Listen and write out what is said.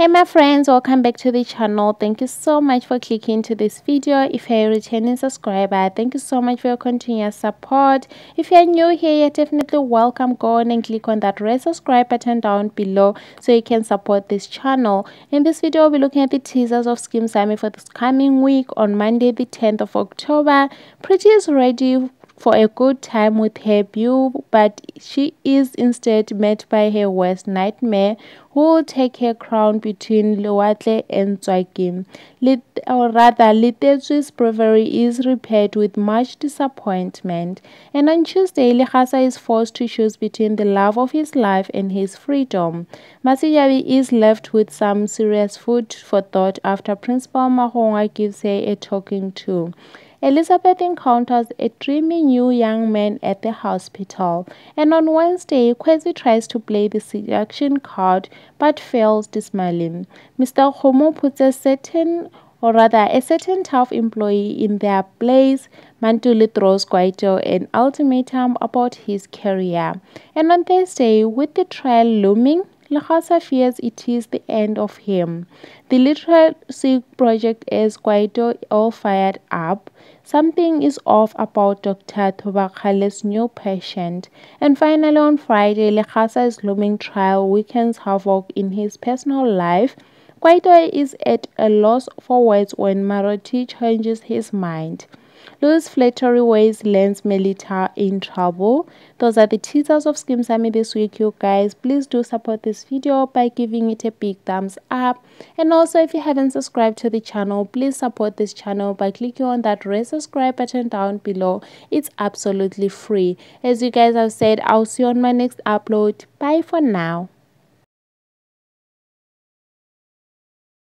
hey my friends welcome back to the channel. Thank you so much for clicking to this video. If you're a returning subscriber thank you so much for your continuous support. If you're new here you're definitely welcome. Go on and click on that red subscribe button down below so you can support this channel. In this video we'll be looking at the teasers of Saam for this coming week on monday the 10th of october. Pretty is ready for a good time with her beau, but she is instead met by her worst nightmare, who will take her crown between Lewatle and Tswaki. or rather, Letetsu's bravery is repaired with much disappointment. And on Tuesday, Lekgasa is forced to choose between the love of his life and his freedom. Masijabi is left with some serious food for thought after Principal Mahonga gives her a talking to. Elizabeth encounters a dreamy new young man at the hospital, and on Wednesday, Kwesi tries to play the seduction card but fails dismally. Mr. Homo puts a certain or rather a certain tough employee in their place, Mantuli throws Kwaito an ultimatum about his career. And on Thursday, with the trial looming, Lekgasa fears it is the end of him. The literacy project is quite all fired up. Something is off about Dr. Thobakgale's new patient. And finally on Friday, Lekgasa's looming trial weekends havoc in his personal life. Kwaito is at a loss for words when Marothi changes his mind. Louis Flattery Ways lands Melita in trouble. Those are the teasers of Skeem Saam this week, you guys. Please do support this video by giving it a big thumbs up. And also, if you haven't subscribed to the channel, please support this channel by clicking on that red subscribe button down below. It's absolutely free. As you guys have said, I'll see you on my next upload. Bye for now.